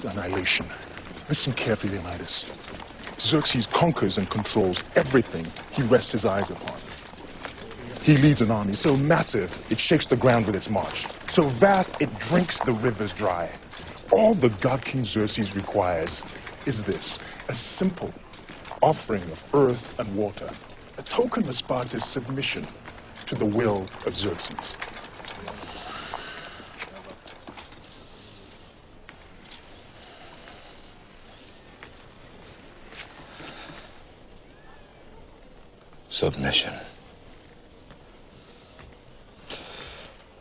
Xerxes' annihilation. Listen carefully, Leonidas. Xerxes conquers and controls everything he rests his eyes upon. He leads an army so massive it shakes the ground with its march, so vast it drinks the rivers dry. All the god King Xerxes requires is this a simple offering of earth and water, a token of Sparta's submission to the will of Xerxes. Submission.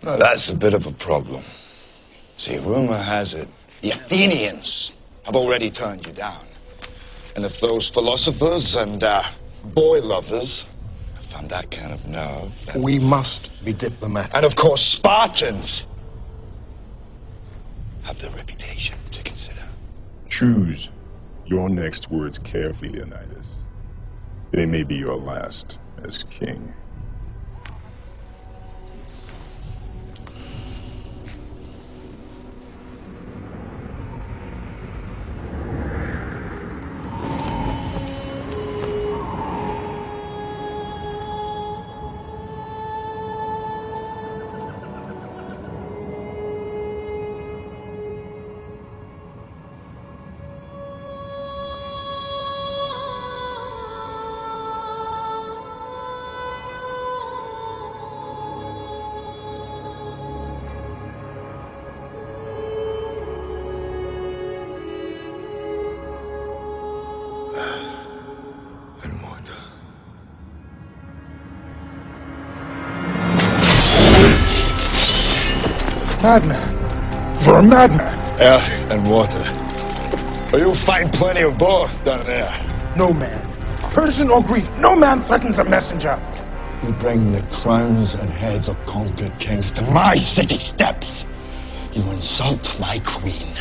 Now that's a bit of a problem. See, rumor has it the Athenians have already turned you down. And if those philosophers and uh, boy lovers have found that kind of nerve, then... We must be diplomatic. And of course, Spartans have their reputation to consider. Choose your next words carefully, Leonidas. They may be your last as king. Madman! You're a madman! Air and water. Well, you'll find plenty of both down there. No man, Persian or Greek, no man threatens a messenger. You bring the crowns and heads of conquered kings to my city steps. You insult my queen.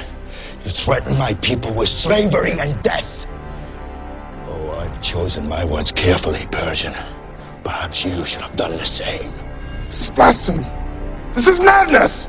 You threaten my people with slavery and death. Oh, I've chosen my words carefully, Persian. Perhaps you should have done the same. This is blasphemy. This is madness!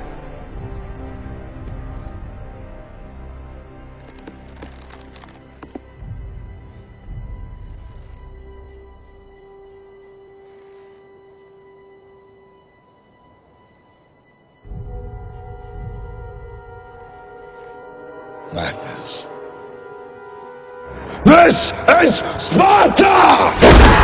Madness. This is Sparta!